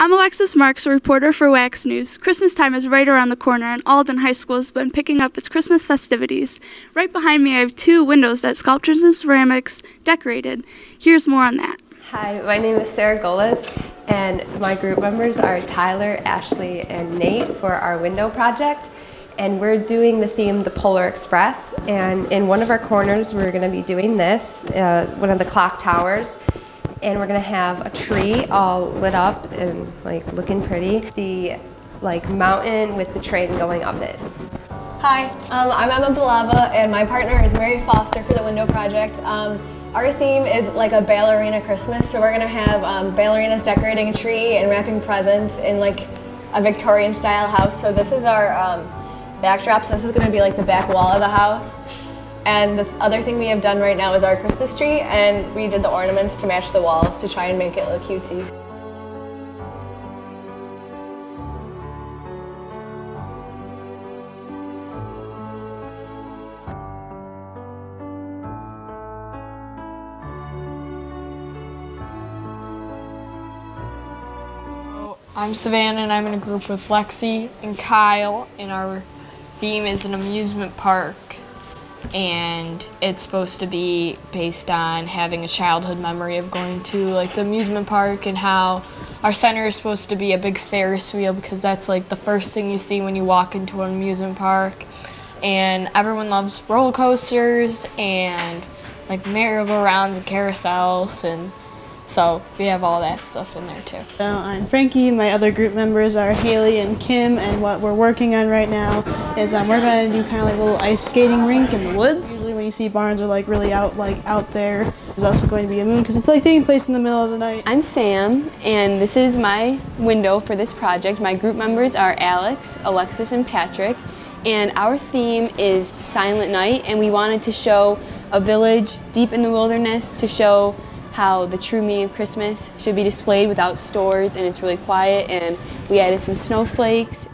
I'm Alexis Marks, a reporter for WACS News. Christmas time is right around the corner, and Alden High School has been picking up its Christmas festivities. Right behind me, I have two windows that sculptures and ceramics decorated. Here's more on that. Hi, my name is Sarah Golis, and my group members are Tyler, Ashley, and Nate for our window project. And we're doing the theme The Polar Express. And in one of our corners, we're going to be doing this, uh, one of the clock towers and we're gonna have a tree all lit up and like looking pretty. The like mountain with the train going up it. Hi, um, I'm Emma Balava and my partner is Mary Foster for the Window Project. Um, our theme is like a ballerina Christmas, so we're gonna have um, ballerinas decorating a tree and wrapping presents in like a Victorian style house. So this is our um, backdrops. This is gonna be like the back wall of the house. And the other thing we have done right now is our Christmas tree, and we did the ornaments to match the walls to try and make it look cutesy. I'm Savannah and I'm in a group with Lexi and Kyle and our theme is an amusement park and it's supposed to be based on having a childhood memory of going to like the amusement park and how our center is supposed to be a big Ferris wheel because that's like the first thing you see when you walk into an amusement park. And everyone loves roller coasters and like merry-go-rounds and carousels and so we have all that stuff in there too. So I'm Frankie, my other group members are Haley and Kim, and what we're working on right now is um, we're going to do kind of like a little ice skating rink in the woods. Usually when you see barns are like really out like out there. There's also going to be a moon because it's like taking place in the middle of the night. I'm Sam, and this is my window for this project. My group members are Alex, Alexis, and Patrick, and our theme is Silent Night, and we wanted to show a village deep in the wilderness to show how the true meaning of Christmas should be displayed without stores and it's really quiet and we added some snowflakes.